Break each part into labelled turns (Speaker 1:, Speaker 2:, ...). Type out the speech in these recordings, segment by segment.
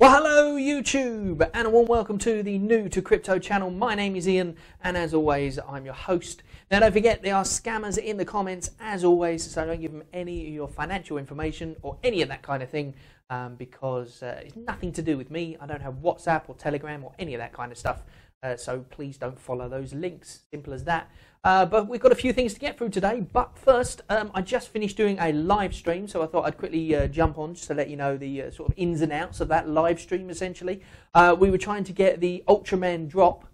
Speaker 1: Well, hello YouTube, and a warm welcome to the new to crypto channel. My name is Ian, and as always, I'm your host. Now, don't forget there are scammers in the comments, as always, so don't give them any of your financial information or any of that kind of thing, um, because uh, it's nothing to do with me. I don't have WhatsApp or Telegram or any of that kind of stuff. Uh, so please don't follow those links. Simple as that. Uh, but we've got a few things to get through today. But first, um, I just finished doing a live stream, so I thought I'd quickly uh, jump on just to let you know the uh, sort of ins and outs of that live stream. Essentially, uh, we were trying to get the Ultraman drop.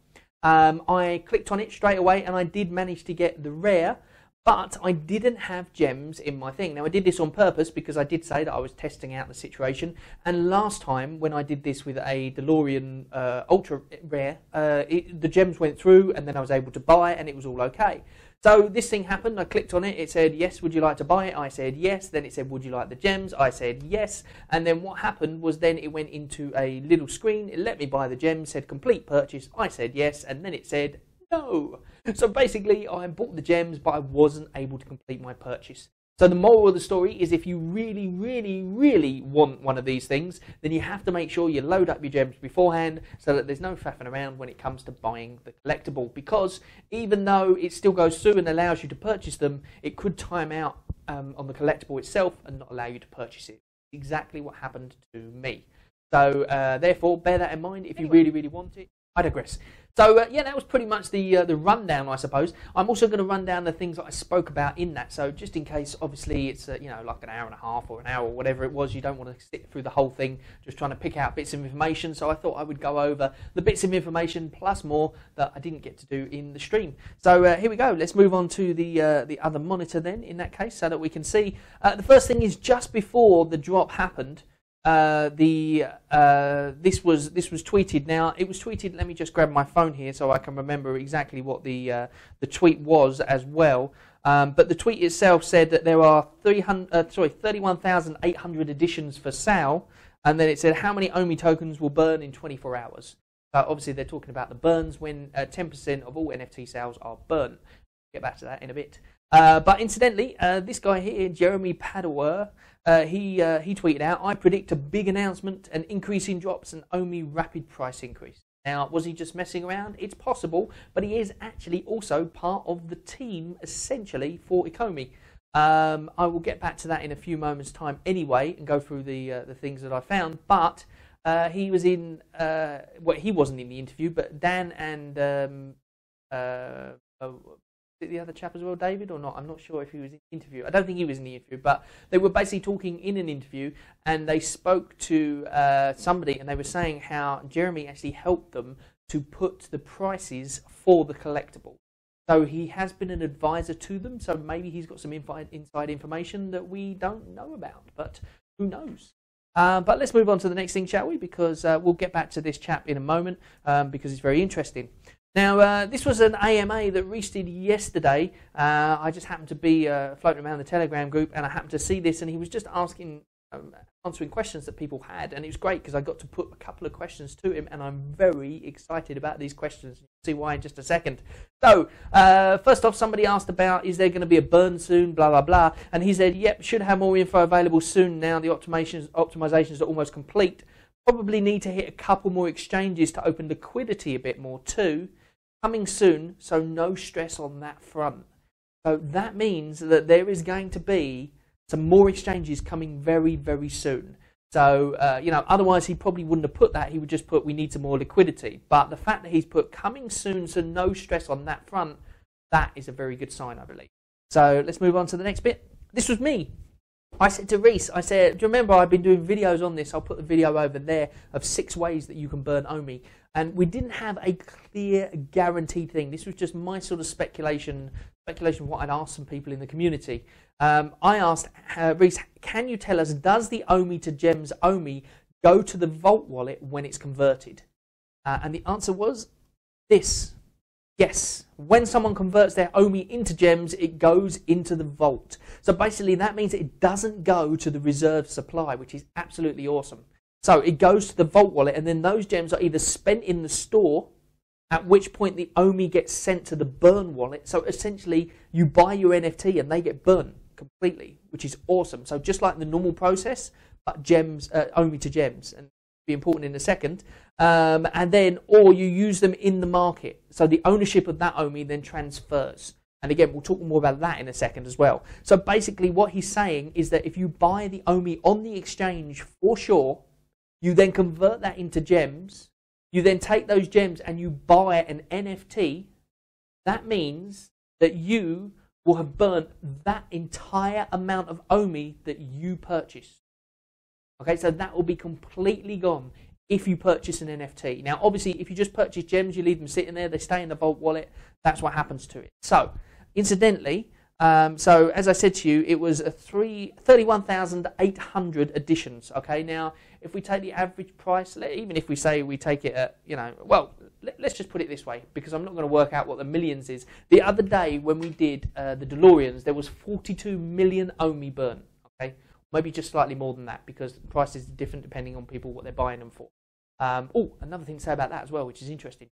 Speaker 1: Um, I clicked on it straight away, and I did manage to get the rare. But I didn't have gems in my thing. Now, I did this on purpose because I did say that I was testing out the situation. And last time, when I did this with a DeLorean uh, Ultra Rare, uh, it, the gems went through and then I was able to buy it and it was all okay. So this thing happened. I clicked on it. It said, Yes, would you like to buy it? I said, Yes. Then it said, Would you like the gems? I said, Yes. And then what happened was then it went into a little screen. It let me buy the gems, said complete purchase. I said, Yes. And then it said, No. So basically, I bought the gems, but I wasn't able to complete my purchase. So the moral of the story is if you really, really, really want one of these things, then you have to make sure you load up your gems beforehand so that there's no faffing around when it comes to buying the collectible. Because even though it still goes through and allows you to purchase them, it could time out um, on the collectible itself and not allow you to purchase it. Exactly what happened to me. So uh, therefore, bear that in mind if you really, really want it. I digress. So uh, yeah, that was pretty much the uh, the rundown, I suppose. I'm also going to run down the things that I spoke about in that. So just in case, obviously, it's uh, you know like an hour and a half or an hour or whatever it was, you don't want to sit through the whole thing just trying to pick out bits of information. So I thought I would go over the bits of information plus more that I didn't get to do in the stream. So uh, here we go. Let's move on to the uh, the other monitor then. In that case, so that we can see uh, the first thing is just before the drop happened. Uh, the uh, this was this was tweeted. Now it was tweeted. Let me just grab my phone here so I can remember exactly what the uh, the tweet was as well. Um, but the tweet itself said that there are 300, uh, sorry, 31,800 editions for sale, and then it said how many OMI tokens will burn in 24 hours. obviously, they're talking about the burns when 10% uh, of all NFT sales are burnt. Get back to that in a bit. but incidentally, this guy here, Jeremy Padawer, uh, he uh, he tweeted out, "I predict a big announcement, an increase in drops, and only rapid price increase." Now, was he just messing around? It's possible, but he is actually also part of the team, essentially, for Ecomi. Um, I will get back to that in a few moments' time anyway, and go through the uh, the things that I found. But uh, he was in, uh, well, he wasn't in the interview, but Dan and um, uh, the other chap as well, David, or not? I'm not sure if he was in the interview. I don't think he was in the interview, but they were basically talking in an interview, and they spoke to uh, somebody, and they were saying how Jeremy actually helped them to put the prices for the collectible. So he has been an advisor to them. So maybe he's got some inside information that we don't know about, but who knows? Uh, but let's move on to the next thing, shall we? Because uh, we'll get back to this chap in a moment um, because it's very interesting. Now, uh, this was an AMA that restarted yesterday. Uh, I just happened to be uh, floating around the Telegram group and I happened to see this, and he was just asking, um, answering questions that people had. And it was great because I got to put a couple of questions to him, and I'm very excited about these questions. You'll see why in just a second. So, uh, first off, somebody asked about is there going to be a burn soon, blah, blah, blah. And he said, yep, should have more info available soon now. The optimizations, optimizations are almost complete. Probably need to hit a couple more exchanges to open liquidity a bit more too coming soon, so no stress on that front. So that means that there is going to be some more exchanges coming very, very soon. So, uh, you know, otherwise he probably wouldn't have put that. He would just put, we need some more liquidity. But the fact that he's put coming soon, so no stress on that front, that is a very good sign, I believe. So let's move on to the next bit. This was me. I said to Rhys, I said, do you remember I've been doing videos on this? I'll put the video over there of six ways that you can burn OMI. And we didn't have a clear, guaranteed thing. This was just my sort of speculation, speculation of what I'd asked some people in the community. Um, I asked uh, Rhys, can you tell us, does the OMI to GEMS OMI go to the Vault wallet when it's converted? Uh, and the answer was this. Yes, when someone converts their OMI into gems, it goes into the vault. So basically, that means it doesn't go to the reserve supply, which is absolutely awesome. So it goes to the Vault wallet, and then those gems are either spent in the store, at which point the OMI gets sent to the burn wallet. So essentially, you buy your NFT and they get burned completely, which is awesome. So just like the normal process, but gems, uh, OMI to gems. And be important in a second. Um, and then, or you use them in the market. So the ownership of that OMI then transfers. And again, we'll talk more about that in a second as well. So basically, what he's saying is that if you buy the OMI on the exchange for sure, you then convert that into gems. You then take those gems and you buy an NFT. That means that you will have burnt that entire amount of OMI that you purchased. Okay, so that will be completely gone if you purchase an NFT. Now, obviously, if you just purchase gems, you leave them sitting there, they stay in the Vault wallet. That's what happens to it. So, incidentally, um, so as I said to you, it was a three, 31,800 editions. Okay, now if we take the average price, even if we say we take it at, you know, well, let, us just put it this way because I'm not going to work out what the millions is. The other day when we did uh, the DeLoreans, there was 42 million OMI burn. Okay, maybe just slightly more than that because the prices are different depending on people what they're buying them for. Um, oh, another thing to say about that as well, which is interesting.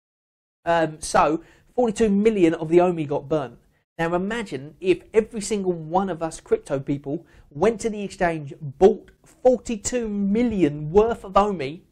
Speaker 1: Um, so 42 million of the OMI got burnt. Now imagine if every single one of us crypto people went to the exchange, bought 42 million worth of OMI,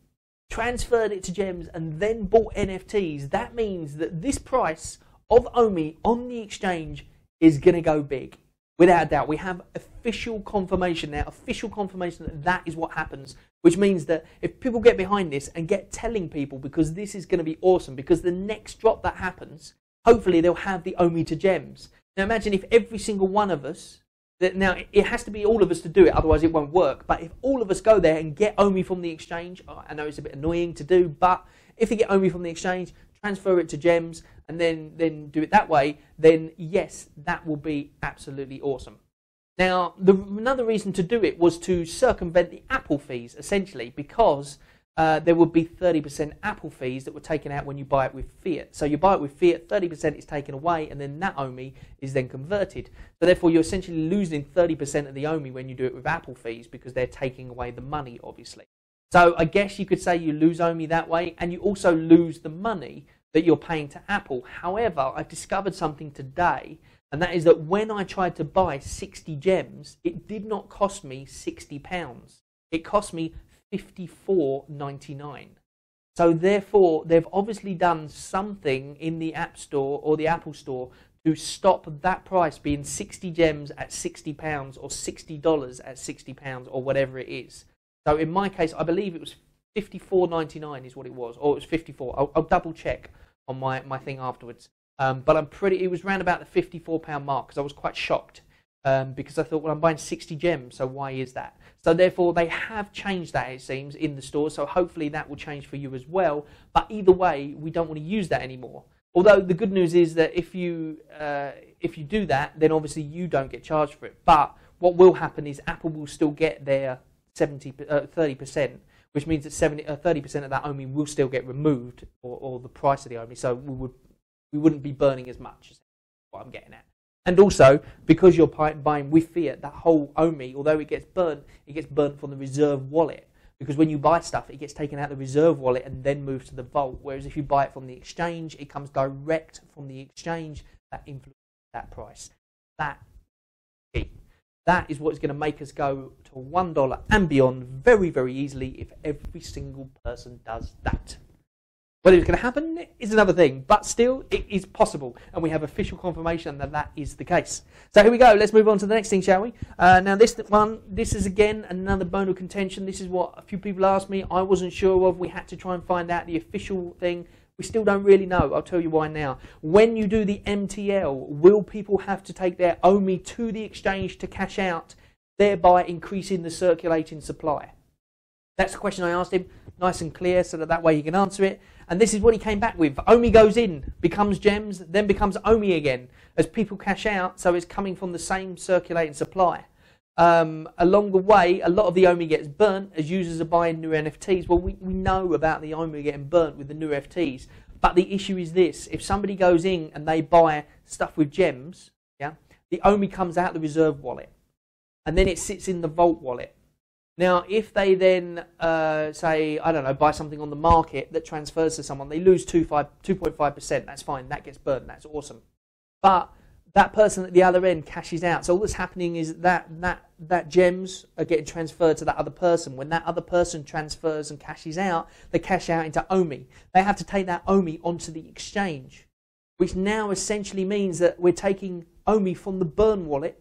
Speaker 1: transferred it to gems, and then bought NFTs. That means that this price of OMI on the exchange is going to go big. Without doubt, we have official confirmation now, official confirmation that that is what happens, which means that if people get behind this and get telling people because this is going to be awesome, because the next drop that happens, hopefully they'll have the OMI to gems. Now imagine if every single one of us, that now it has to be all of us to do it, otherwise it won't work. But if all of us go there and get OMI from the exchange, oh, I know it's a bit annoying to do, but if you get OMI from the exchange, transfer it to gems, and then then do it that way, then yes, that will be absolutely awesome. Now, the, another reason to do it was to circumvent the Apple fees, essentially, because uh, there would be 30% Apple fees that were taken out when you buy it with fiat. So you buy it with fiat, 30% is taken away, and then that OMI is then converted. So therefore, you're essentially losing 30% of the OMI when you do it with Apple fees because they're taking away the money, obviously. So I guess you could say you lose OMI that way, and you also lose the money that you're paying to Apple. However, I've discovered something today, and that is that when I tried to buy 60 gems, it did not cost me 60 pounds. It cost me 54.99. So therefore, they've obviously done something in the App Store or the Apple Store to stop that price being 60 gems at 60 pounds or 60 dollars at 60 pounds or whatever it is. So in my case, I believe it was 54.99 is what it was, or it was 54. I'll, I'll double check on my, my thing afterwards. Um, but I'm pretty. It was around about the 54 pound mark because I was quite shocked um, because I thought, well, I'm buying 60 gems, so why is that? So therefore, they have changed that, it seems, in the store. So hopefully that will change for you as well. But either way, we don't want to use that anymore. Although the good news is that if you uh, if you do that, then obviously you don't get charged for it. But what will happen is Apple will still get their 70, uh, 30%, which means that 70, uh, 30% of that OMI will still get removed, or, or the price of the OMI. So we would we wouldn't be burning as much. Is what I'm getting at. And also, because you're buying with fiat, that whole OMI, although it gets burnt, it gets burnt from the reserve wallet. Because when you buy stuff, it gets taken out of the reserve wallet and then moves to the vault. Whereas if you buy it from the exchange, it comes direct from the exchange that influences that price. That. That is what's going to make us go to $1 and beyond very, very easily if every single person does that. Whether it's going to happen is another thing, but still, it is possible, and we have official confirmation that that is the case. So here we go. Let's move on to the next thing, shall we? Uh, now, this one, this is again another bone of contention. This is what a few people asked me. I wasn't sure of. We had to try and find out the official thing. We still don't really know. I'll tell you why now. When you do the MTL, will people have to take their OMI to the exchange to cash out, thereby increasing the circulating supply? That's the question I asked him, nice and clear, so that that way he can answer it. And this is what he came back with. OMI goes in, becomes gems, then becomes OMI again as people cash out, so it's coming from the same circulating supply. Um, along the way, a lot of the OMI gets burnt as users are buying new NFTs. Well, we, we know about the OMI getting burnt with the new NFTs, but the issue is this: if somebody goes in and they buy stuff with gems, yeah, the OMI comes out the reserve wallet, and then it sits in the vault wallet. Now, if they then uh, say, I don't know, buy something on the market that transfers to someone, they lose 2.5%. That's fine. That gets burned. That's awesome. But that person at the other end cashes out. So all that's happening is that that that gems are getting transferred to that other person. When that other person transfers and cashes out, they cash out into OMI. They have to take that OMI onto the exchange, which now essentially means that we're taking OMI from the burn wallet,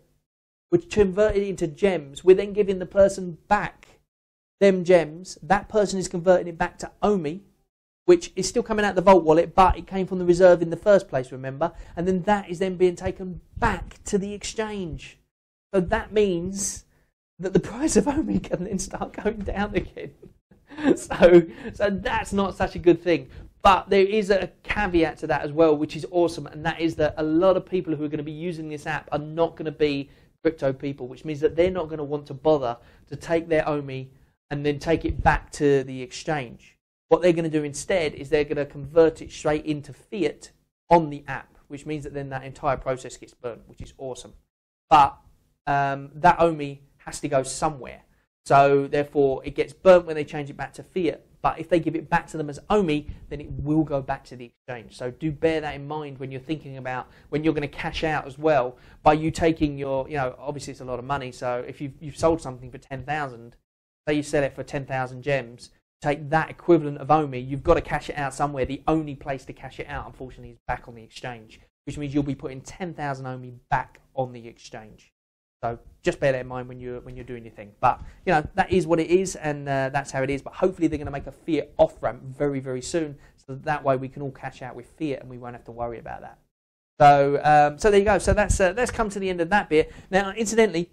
Speaker 1: which converted into gems. We're then giving the person back them gems. That person is converting it back to OMI which is still coming out the Vault wallet, but it came from the reserve in the first place, remember? And then that is then being taken back to the exchange. So that means that the price of OMI can then start going down again. so, so that's not such a good thing. But there is a caveat to that as well, which is awesome, and that is that a lot of people who are going to be using this app are not going to be crypto people, which means that they're not going to want to bother to take their OMI and then take it back to the exchange. What they're going to do instead is they're going to convert it straight into fiat on the app, which means that then that entire process gets burnt, which is awesome. But um, that OMI has to go somewhere. So therefore, it gets burnt when they change it back to fiat. But if they give it back to them as OMI, then it will go back to the exchange. So do bear that in mind when you're thinking about when you're going to cash out as well. By you taking your, you know, obviously it's a lot of money. So if you've, you've sold something for ten thousand, say you sell it for ten thousand gems, take that equivalent of OMI, you've got to cash it out somewhere. The only place to cash it out, unfortunately, is back on the exchange, which means you'll be putting 10,000 OMI back on the exchange. So just bear that in mind when you're when you're doing your thing. But you know that is what it is, and uh, that's how it is. But hopefully they're going to make a fiat off ramp very very soon, so that, that way we can all cash out with fiat and we won't have to worry about that. So um, so there you go. So that's uh, let's come to the end of that bit. Now, incidentally,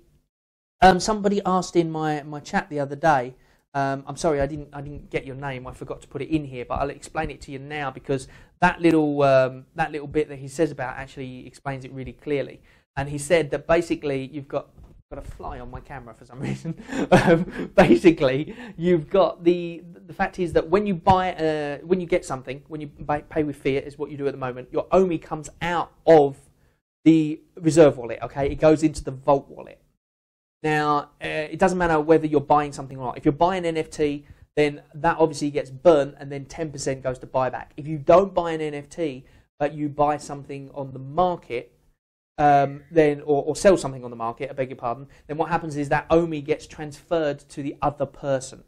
Speaker 1: um, somebody asked in my my chat the other day. Um, I'm sorry, I didn't, I didn't get your name. I forgot to put it in here, but I'll explain it to you now because that little, um, that little bit that he says about actually explains it really clearly. And he said that basically you've got, got a fly on my camera for some reason. um, basically, you've got the, the fact is that when you buy, uh, when you get something, when you buy, pay with fiat, is what you do at the moment. Your OMI comes out of the reserve wallet. Okay, it goes into the Vault wallet. Now, uh, it doesn't matter whether you're buying something or not. If you're buying an NFT, then that obviously gets burnt and then 10% goes to buyback. If you don't buy an NFT, but you buy something on the market, um, then or, or, sell something on the market, I beg your pardon, then what happens is that OMI gets transferred to the other person.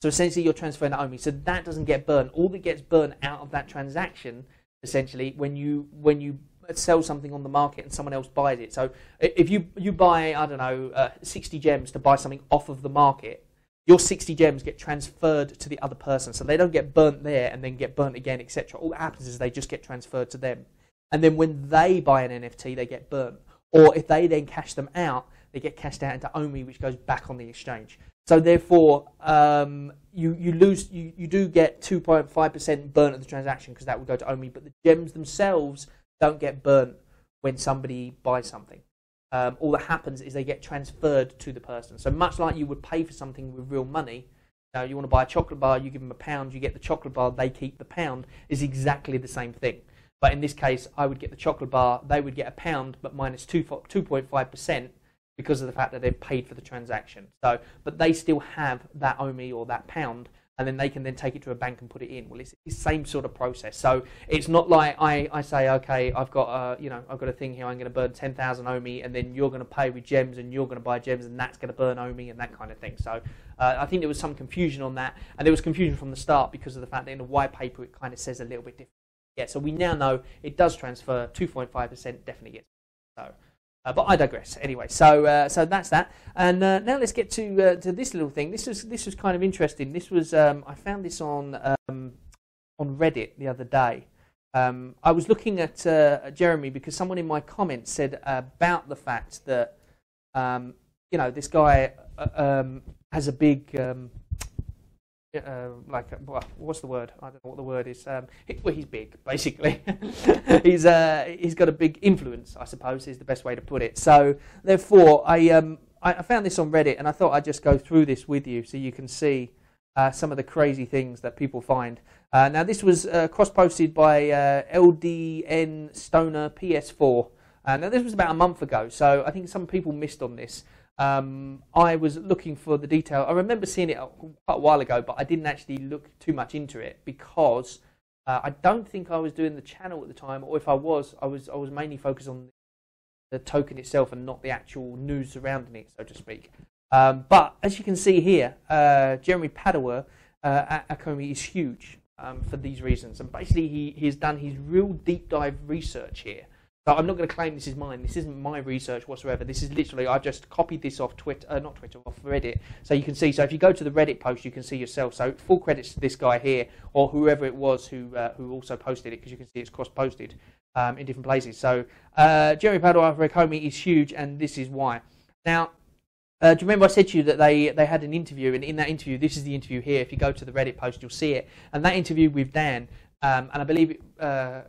Speaker 1: So essentially, you're transferring that OMI. So that doesn't get burned. All that gets burned out of that transaction, essentially, when you when you sell something on the market and someone else buys it. So if you you buy I don't know uh, 60 gems to buy something off of the market, your 60 gems get transferred to the other person, so they don't get burnt there and then get burnt again, etc. All that happens is they just get transferred to them, and then when they buy an NFT, they get burnt. Or if they then cash them out, they get cashed out into OMI, which goes back on the exchange. So therefore, um, you, you lose you, you do get 2.5% burnt of the transaction because that would go to OMI, but the gems themselves don't get burnt when somebody buys something. Um, all that happens is they get transferred to the person. So much like you would pay for something with real money, you, you want to buy a chocolate bar, you give them a pound, you get the chocolate bar, they keep the pound, is exactly the same thing. But in this case, I would get the chocolate bar, they would get a pound, but minus 2.5% because of the fact that they've paid for the transaction. So, but they still have that OMI or that pound, and then they can then take it to a bank and put it in. Well, it's the same sort of process. So it's not like I, I say, okay, I've got a, you know, I've got a thing here, I'm going to burn 10,000 OMI, and then you're going to pay with gems, and you're going to buy gems, and that's going to burn OMI, and that kind of thing. So uh, I think there was some confusion on that, and there was confusion from the start because of the fact that in the white paper it kind of says a little bit different. Yeah, so we now know it does transfer 2.5%, definitely gets. So uh, but I digress. Anyway, so uh, so that's that. And uh, now let's get to uh, to this little thing. This was this was kind of interesting. This was um, I found this on um, on Reddit the other day. Um, I was looking at uh, Jeremy because someone in my comments said about the fact that um, you know this guy uh, um, has a big um, uh, like well, what's the word? I don't know what the word is. Um, he, well, he's big, basically. he's uh, he's got a big influence, I suppose, is the best way to put it. So therefore, I um I, I found this on Reddit, and I thought I'd just go through this with you so you can see uh, some of the crazy things that people find. Uh, now, this was uh, cross-posted by uh, LDN Stoner PS4. Uh, now, this was about a month ago, so I think some people missed on this. Um, I was looking for the detail. I remember seeing it quite a while ago, but I didn't actually look too much into it because uh, I don't think I was doing the channel at the time, or if I was, I was I was mainly focused on the token itself and not the actual news surrounding it, so to speak. Um, but as you can see here, uh, Jeremy Padawer uh, at Ecomi is huge um, for these reasons. And basically, he, he has done his real deep dive research here. So I'm not going to claim this is mine. This isn't my research whatsoever. This is literally I've just copied this off Twitter, uh, not Twitter, off Reddit. So you can see. So if you go to the Reddit post, you can see yourself. So full credits to this guy here or whoever it was who uh, who also posted it because you can see it's cross posted um, in different places. So uh, Jeremy Padawer Rekomi is huge, and this is why. Now uh, do you remember I said to you that they, they had an interview, and in that interview, this is the interview here. If you go to the Reddit post, you'll see it. And that interview with Dan, um, and I believe uh,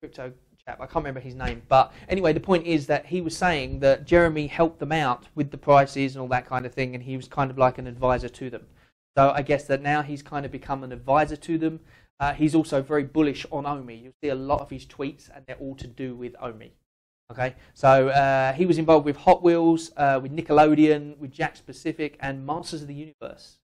Speaker 1: crypto chap, I can't remember his name, but anyway, the point is that he was saying that Jeremy helped them out with the prices and all that kind of thing, and he was kind of like an advisor to them. So I guess that now he's kind of become an advisor to them. Uh, he's also very bullish on Omi. You'll see a lot of his tweets, and they're all to do with Omi. Okay, so uh, he was involved with Hot Wheels, uh, with Nickelodeon, with Jakks Pacific, and Masters of the Universe.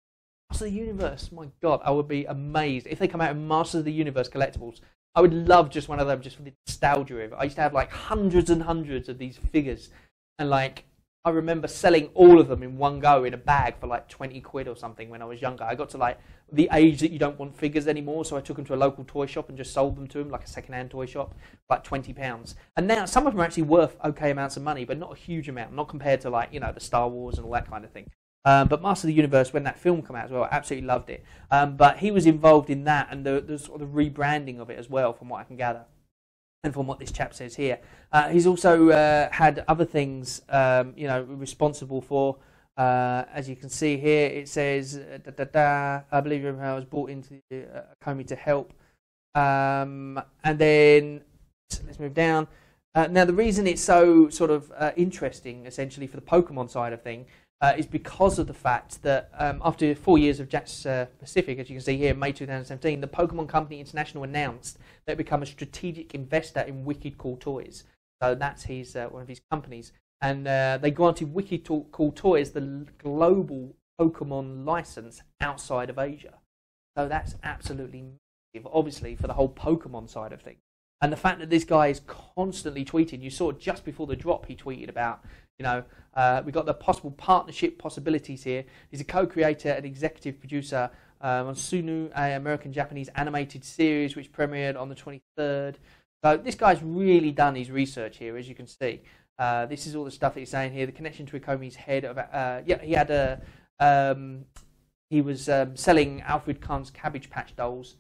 Speaker 1: Masters of the Universe, my God, I would be amazed if they come out with Masters of the Universe collectibles. I would love just one of them, just for the nostalgia of it. I used to have like hundreds and hundreds of these figures, and like I remember selling all of them in one go in a bag for like 20 quid or something when I was younger. I got to like the age that you don't want figures anymore, so I took them to a local toy shop and just sold them to them like a second-hand toy shop, like 20 pounds. And now some of them are actually worth okay amounts of money, but not a huge amount, not compared to like, you know, the Star Wars and all that kind of thing. Um, but Master of the Universe, when that film came out as well, I absolutely loved it. Um, but he was involved in that and the, the sort of rebranding of it as well, from what I can gather and from what this chap says here. Uh, he's also uh, had other things, um, you know, responsible for. Uh, as you can see here, it says, uh, da, da, da, I believe I was brought into uh, Komi to help. Um, and then, let's move down. Uh, now, the reason it's so sort of interesting, essentially, for the Pokemon side of thing, uh, is because of the fact that um, after four years of Jakks uh, Pacific, as you can see here, in May 2017, the Pokemon Company International announced that it become a strategic investor in Wicked Cool Toys. So that's his uh, one of his companies, and uh, they granted Wicked Cool Toys the global Pokemon license outside of Asia. So that's absolutely massive, obviously, for the whole Pokemon side of things. And the fact that this guy is constantly tweeting, you saw just before the drop, he tweeted about you know, uh, we've got the possible partnership possibilities here. He's a co-creator and executive producer um, on Sunu, a American-Japanese animated series which premiered on the 23rd. So this guy's really done his research here, as you can see. Uh, this is all the stuff that he's saying here. The connection to Ecomi's head of, uh, yeah, he had a, um, he was um, selling Alfred Kahn's Cabbage Patch dolls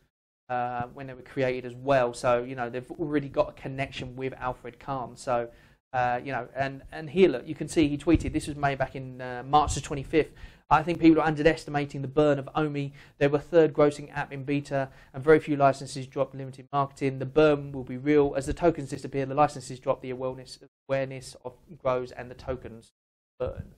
Speaker 1: uh, when they were created as well. So you know they've already got a connection with Alfred Kahn. So uh, you know, and, and here, look, you can see he tweeted, this was made back in uh, March the 25th. I think people are underestimating the burn of Omi. They were third grossing app in beta, and very few licenses dropped limited marketing. The burn will be real. As the tokens disappear, the licenses drop, the awareness, awareness of grows, and the tokens burn.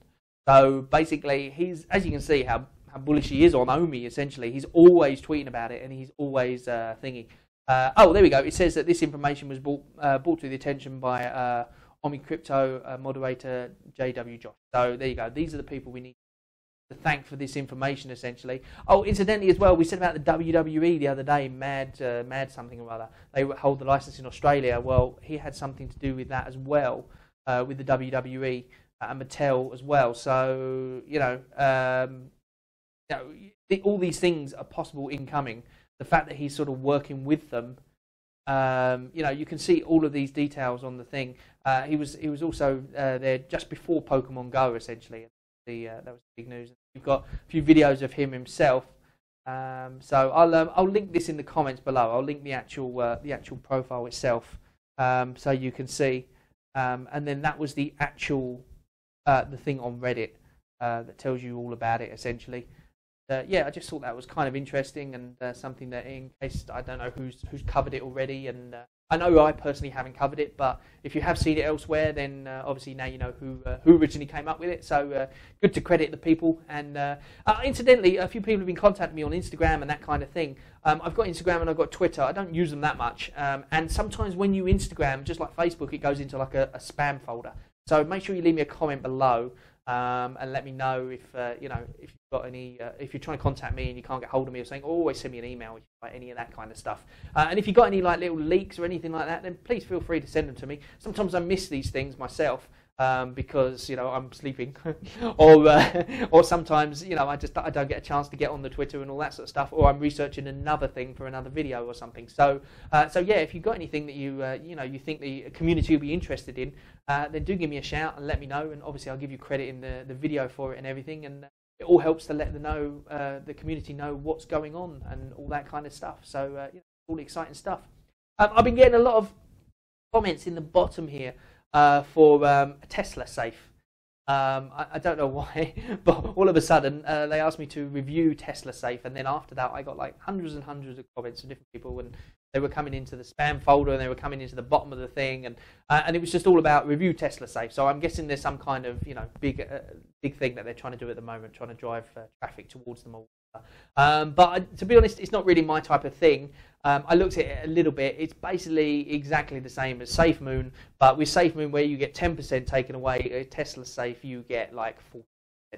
Speaker 1: So basically, he's, as you can see, how, how bullish he is on Omi, essentially. He's always tweeting about it, and he's always uh, thinking. Uh, oh, there we go. It says that this information was brought, uh, brought to the attention by uh, Omi Crypto uh, moderator JW Josh. So there you go. These are the people we need to thank for this information, essentially. Oh, incidentally, as well, we said about the WWE the other day, Mad, uh, Mad something or other. They hold the license in Australia. Well, he had something to do with that as well, uh, with the WWE uh, and Mattel as well. So you know, um, you know all these things are possible incoming. The fact that he's sort of working with them um, you know, you can see all of these details on the thing. Uh, he was he was also uh, there just before Pokemon Go, essentially. The uh, that was big news. You've got a few videos of him himself. Um, so I'll um, I'll link this in the comments below. I'll link the actual uh, the actual profile itself, um, so you can see. Um, and then that was the actual uh, the thing on Reddit uh, that tells you all about it, essentially uh, yeah, I just thought that was kind of interesting and uh, something that, in case I don't know who's who's covered it already, and uh, I know I personally haven't covered it, but if you have seen it elsewhere, then uh, obviously now you know who uh, who originally came up with it. So uh, good to credit the people. And incidentally, a few people have been contacting me on Instagram and that kind of thing. Um, I've got Instagram and I've got Twitter. I don't use them that much, um, and sometimes when you Instagram, just like Facebook, it goes into like a, a spam folder. So make sure you leave me a comment below um, and let me know if uh, you know if you've got any. Uh, if you're trying to contact me and you can't get hold of me or something, always send me an email, if you like any of that kind of stuff. Uh, and if you've got any like little leaks or anything like that, then please feel free to send them to me. Sometimes I miss these things myself um, because you know I'm sleeping, or uh, or sometimes you know I just I don't get a chance to get on the Twitter and all that sort of stuff, or I'm researching another thing for another video or something. So uh, so yeah, if you've got anything that you uh, you know you think the community will be interested in, uh, then do give me a shout and let me know, and obviously I'll give you credit in the the video for it and everything, and it all helps to let the know uh, the community know what's going on and all that kind of stuff. So uh, you know, all exciting stuff. Um, I've been getting a lot of comments in the bottom here uh, for um, a Tesla safe. Um, I, I, don't know why, but all of a sudden uh, they asked me to review Tesla Safe, and then after that I got like hundreds and hundreds of comments from different people, and they were coming into the spam folder and they were coming into the bottom of the thing, and uh, and it was just all about review Tesla Safe. So I'm guessing there's some kind of you know big uh, big thing that they're trying to do at the moment, trying to drive uh, traffic towards them all. Um, but to be honest, it's not really my type of thing. Um, I looked at it a little bit. It's basically exactly the same as SafeMoon, but with SafeMoon, where you get 10% taken away, Tesla Safe, you get like 40%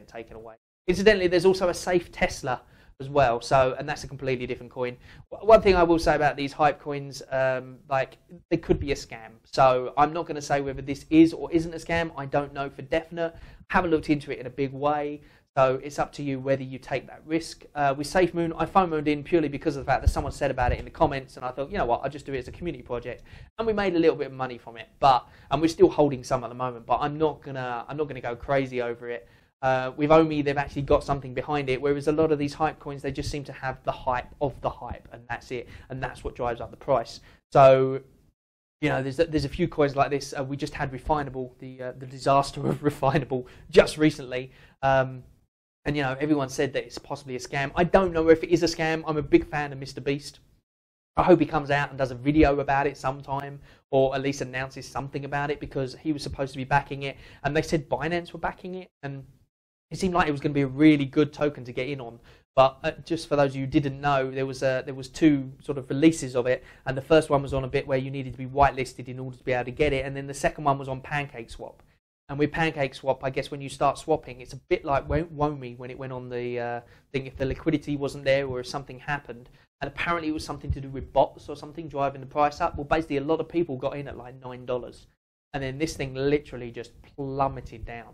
Speaker 1: taken away. Incidentally, there's also a Safe Tesla as well. So, and that's a completely different coin. One thing I will say about these hype coins, um, like they could be a scam. So, I'm not going to say whether this is or isn't a scam. I don't know for definite. I haven't looked into it in a big way. So it's up to you whether you take that risk. Uh, with SafeMoon, I FOMOed in purely because of the fact that someone said about it in the comments, and I thought, you know what, I'll just do it as a community project, and we made a little bit of money from it. But and we're still holding some at the moment, but I'm not gonna I'm not gonna go crazy over it. Uh, with Omi, they've actually got something behind it, whereas a lot of these hype coins, they just seem to have the hype of the hype, and that's it, and that's what drives up the price. So you know, there's a, there's a few coins like this. Uh, we just had Refinable, the uh, the disaster of Refinable, just recently. Um, and you know everyone said that it's possibly a scam. I don't know if it is a scam. I'm a big fan of Mr. Beast. I hope he comes out and does a video about it sometime, or at least announces something about it because he was supposed to be backing it, and they said Binance were backing it, and it seemed like it was going to be a really good token to get in on. But uh, just for those of you who didn't know, there was a, there was two sort of releases of it, and the first one was on a bit where you needed to be whitelisted in order to be able to get it, and then the second one was on PancakeSwap. And with Pancake Swap, I guess when you start swapping, it's a bit like Womi when it went on the uh, thing. If the liquidity wasn't there or if something happened, and apparently it was something to do with bots or something driving the price up. Well, basically, a lot of people got in at like nine dollars, and then this thing literally just plummeted down.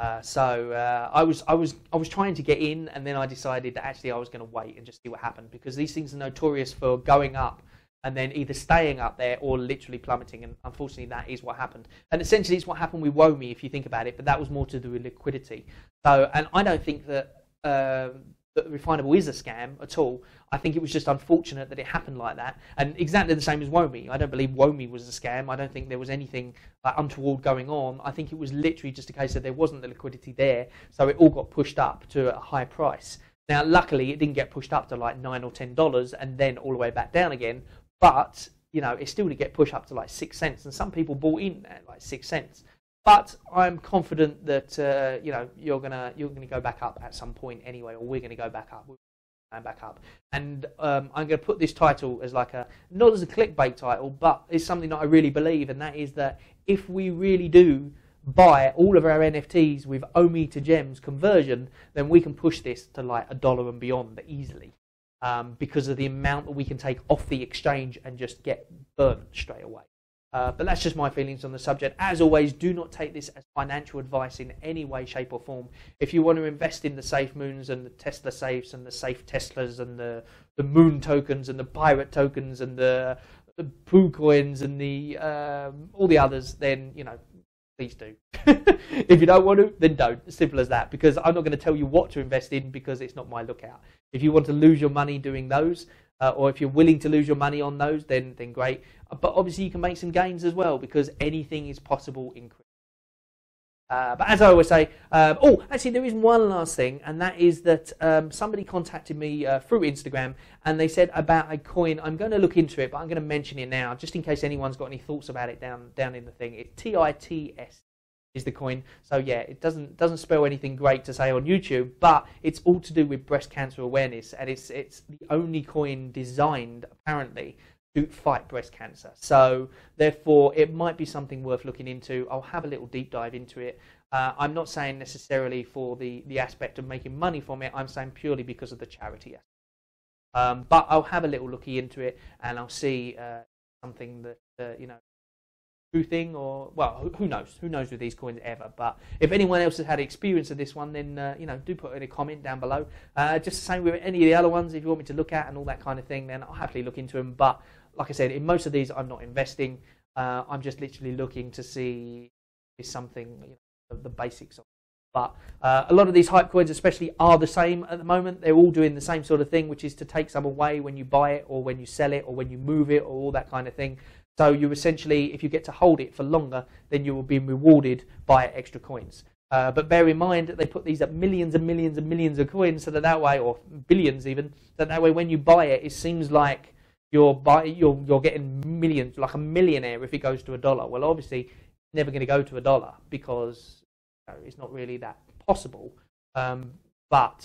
Speaker 1: Uh, so uh, I was I was I was trying to get in, and then I decided that actually I was going to wait and just see what happened because these things are notorious for going up and then either staying up there or literally plummeting. And unfortunately, that is what happened. And essentially, it's what happened with Womi, if you think about it. But that was more to do with liquidity. So, and I don't think that. Uh, that Refinable is a scam at all. I think it was just unfortunate that it happened like that, and exactly the same as Womi. I don't believe Womi was a scam. I don't think there was anything like, untoward going on. I think it was literally just a case that there wasn't the liquidity there, so it all got pushed up to a high price. Now, luckily, it didn't get pushed up to like nine or ten dollars and then all the way back down again. But you know, it's still to get pushed up to like six cents, and some people bought in at like six cents. But I'm confident that uh, you know you're gonna you're gonna go back up at some point anyway, or we're gonna go back up and back up. And um, I'm going to put this title as like a not as a clickbait title, but it's something that I really believe, and that is that if we really do buy all of our NFTs with OMI to gems conversion, then we can push this to like a dollar and beyond easily um, because of the amount that we can take off the exchange and just get burnt straight away. Uh, but that's just my feelings on the subject. As always, do not take this as financial advice in any way, shape, or form. If you want to invest in the safe moons and the Tesla safes and the safe Teslas and the, the moon tokens and the pirate tokens and the, the poo coins and the um, all the others, then you know please do. if you don't want to, then don't. Simple as that. Because I'm not going to tell you what to invest in because it's not my lookout. If you want to lose your money doing those, uh, or if you're willing to lose your money on those, then then great. But obviously, you can make some gains as well because anything is possible in crypto. Uh, but as I always say, um, oh, actually, there is one last thing, and that is that um, somebody contacted me uh, through Instagram and they said about a coin. I'm going to look into it, but I'm going to mention it now, just in case anyone's got any thoughts about it down down in the thing. It's TITS is the coin. So yeah, it doesn't doesn't spell anything great to say on YouTube, but it's all to do with breast cancer awareness, and it's it's the only coin designed apparently fight breast cancer. So therefore, it might be something worth looking into. I'll have a little deep dive into it. Uh, I'm not saying necessarily for the, the aspect of making money from it. I'm saying purely because of the charity aspect. Um, but I'll have a little looky into it, and I'll see uh, something that uh, you know true thing or well who, who, knows who knows with these coins ever but if anyone else has had experience of this one then uh, you know do put in a comment down below uh, just the same with any of the other ones if you want me to look at and all that kind of thing then I'll happily look into them but like I said in most of these I'm not investing uh, I'm just literally looking to see is something you know, the basics of but uh, a lot of these hype coins, especially, are the same at the moment. They're all doing the same sort of thing, which is to take some away when you buy it, or when you sell it, or when you move it, or all that kind of thing. So you essentially, if you get to hold it for longer, then you will be rewarded by extra coins. Uh, but bear in mind that they put these at millions and millions and millions of coins, so that that way, or billions even, that that way when you buy it, it seems like you're buy, you're you're getting millions, like a millionaire if it goes to a dollar. Well, obviously, it's never going to go to a dollar because you know, it's not really that possible. Um, but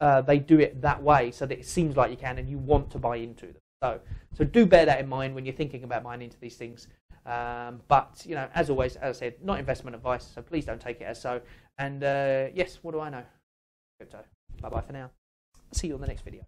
Speaker 1: uh, they do it that way so that it seems like you can, and you want to buy into them. So, so do bear that in mind when you're thinking about buying into these things. Um, but you know, as always, as I said, not investment advice, so please don't take it as so. And uh, yes, what do I know? Crypto. Bye bye for now. See you on the next video.